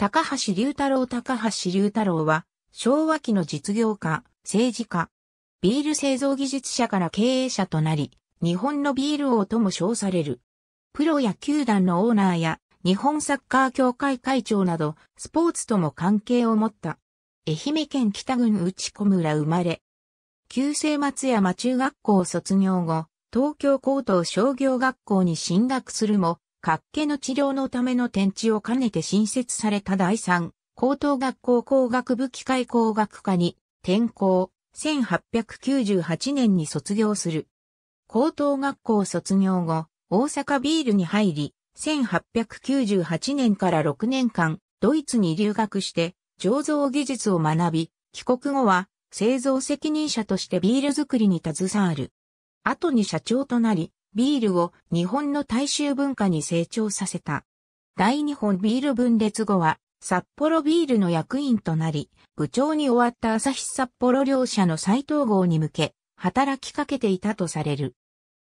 高橋隆太郎高橋隆太郎は、昭和期の実業家、政治家、ビール製造技術者から経営者となり、日本のビール王とも称される。プロ野球団のオーナーや日本サッカー協会会長など、スポーツとも関係を持った。愛媛県北郡内小村生まれ。旧制松山中学校卒業後、東京高等商業学校に進学するも、活気の治療のための展示を兼ねて新設された第三高等学校工学部機械工学科に転校、1898年に卒業する。高等学校卒業後、大阪ビールに入り、1898年から6年間、ドイツに留学して、醸造技術を学び、帰国後は、製造責任者としてビール作りに携わる。後に社長となり、ビールを日本の大衆文化に成長させた。大日本ビール分裂後は、札幌ビールの役員となり、部長に終わった朝日札幌両社の再統合に向け、働きかけていたとされる。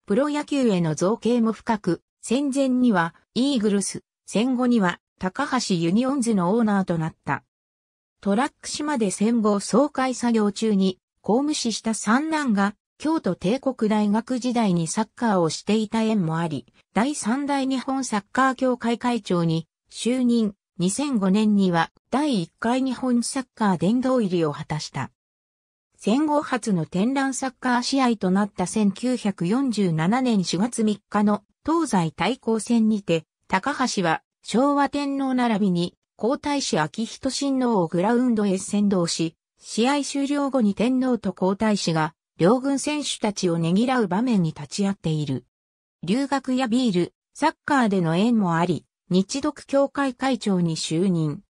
プロ野球への造詣も深く、戦前にはイーグルス、戦後には高橋ユニオンズのオーナーとなった。トラック島で戦後掃海作業中に公務死した三男が京都帝国大学時代にサッカーをしていた縁もあり、第三代日本サッカー協会会長に就任、2005年には第1回日本サッカー殿堂入りを果たした。戦後初の天覧サッカー試合となった1947年4月3日の東西対抗戦にて、高橋は昭和天皇並びに皇太子秋人親王をグラウンドへ先導し、試合終了後に天皇と皇太子が両軍選手たちをねぎらう場面に立ち会っている。留学やビール、サッカーでの縁もあり、日独協会会長に就任。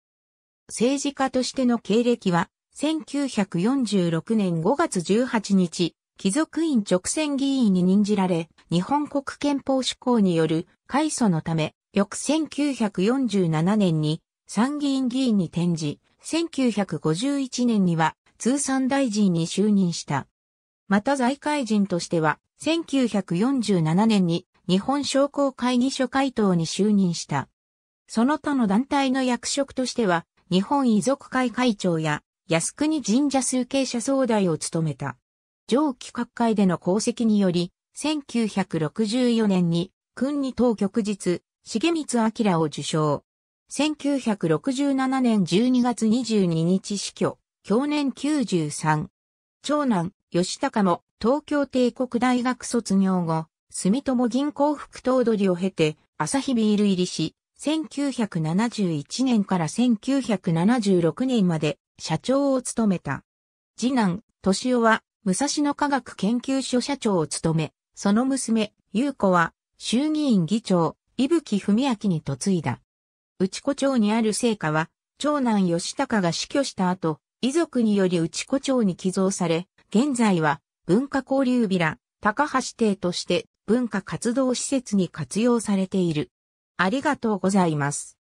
政治家としての経歴は、1946年5月18日、貴族院直選議員に任じられ、日本国憲法施行による改祖のため、翌1947年に参議院議員に転じ、1951年には通産大臣に就任した。また財界人としては、1947年に日本商工会議所会頭に就任した。その他の団体の役職としては、日本遺族会会長や靖国神社数形者総代を務めた。上企画会での功績により、1964年に、君に当局日、重光明を受賞。1967年12月22日死去、去年93。長男、吉高も東京帝国大学卒業後、住友銀行副頭取を経て、朝日ビール入りし、1971年から1976年まで社長を務めた。次男、敏夫は、武蔵野科学研究所社長を務め、その娘、優子は、衆議院議長、伊吹文明に嫁いだ。内子町にある聖火は、長男義高が死去した後、遺族により内子町に寄贈され、現在は文化交流ビラ、高橋邸として文化活動施設に活用されている。ありがとうございます。